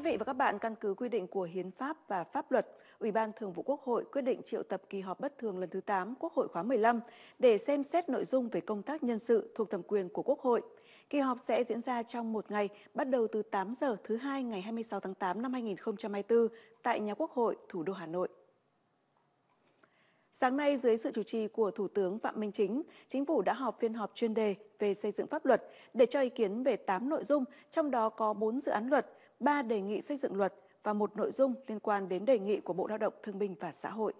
Quý vị và các bạn, căn cứ quy định của Hiến pháp và pháp luật, Ủy ban Thường vụ Quốc hội quyết định triệu tập kỳ họp bất thường lần thứ 8 Quốc hội khóa 15 để xem xét nội dung về công tác nhân sự thuộc thẩm quyền của Quốc hội. Kỳ họp sẽ diễn ra trong một ngày, bắt đầu từ 8 giờ thứ hai ngày 26 tháng 8 năm 2024 tại nhà Quốc hội, thủ đô Hà Nội. Sáng nay, dưới sự chủ trì của Thủ tướng Phạm Minh Chính, Chính phủ đã họp phiên họp chuyên đề về xây dựng pháp luật để cho ý kiến về 8 nội dung, trong đó có 4 dự án luật, 3 đề nghị xây dựng luật và một nội dung liên quan đến đề nghị của Bộ Lao động Thương binh và Xã hội.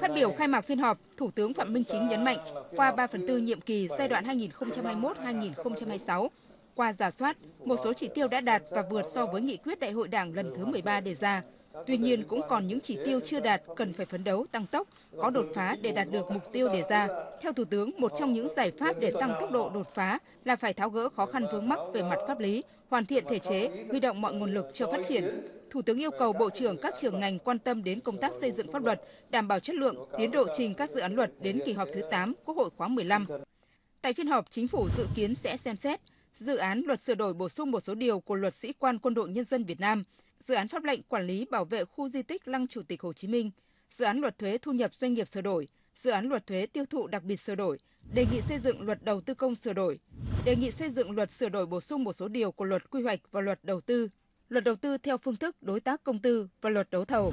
Phát biểu khai mạc phiên họp, Thủ tướng Phạm Minh Chính nhấn mạnh, qua 3 phần tư nhiệm kỳ giai đoạn 2021-2026, qua giả soát, một số chỉ tiêu đã đạt và vượt so với nghị quyết đại hội đảng lần thứ 13 đề ra. Tuy nhiên cũng còn những chỉ tiêu chưa đạt cần phải phấn đấu tăng tốc, có đột phá để đạt được mục tiêu đề ra. Theo Thủ tướng, một trong những giải pháp để tăng tốc độ đột phá là phải tháo gỡ khó khăn vướng mắc về mặt pháp lý, hoàn thiện thể chế, huy động mọi nguồn lực cho phát triển. Thủ tướng yêu cầu Bộ trưởng các trường ngành quan tâm đến công tác xây dựng pháp luật, đảm bảo chất lượng, tiến độ trình các dự án luật đến kỳ họp thứ 8 Quốc hội khóa 15. Tại phiên họp, Chính phủ dự kiến sẽ xem xét dự án luật sửa đổi bổ sung một số điều của Luật Sĩ quan Quân đội Nhân dân Việt Nam, dự án pháp lệnh quản lý bảo vệ khu di tích Lăng Chủ tịch Hồ Chí Minh, dự án luật thuế thu nhập doanh nghiệp sửa đổi, dự án luật thuế tiêu thụ đặc biệt sửa đổi, đề nghị xây dựng luật đầu tư công sửa đổi, đề nghị xây dựng luật sửa đổi bổ sung một số điều của luật quy hoạch và luật đầu tư, luật đầu tư theo phương thức đối tác công tư và luật đấu thầu.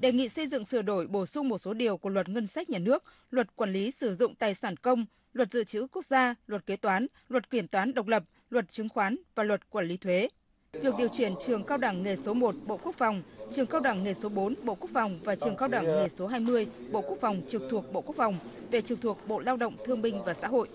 Đề nghị xây dựng sửa đổi bổ sung một số điều của luật ngân sách nhà nước, luật quản lý sử dụng tài sản công, luật dự trữ quốc gia, luật kế toán, luật kiểm toán độc lập, luật chứng khoán và luật quản lý thuế. Việc điều chuyển trường cao đẳng nghề số 1 Bộ Quốc phòng, trường cao đẳng nghề số 4 Bộ Quốc phòng và trường cao đẳng nghề số 20 Bộ Quốc phòng trực thuộc Bộ Quốc phòng về trực thuộc Bộ Lao động Thương binh và Xã hội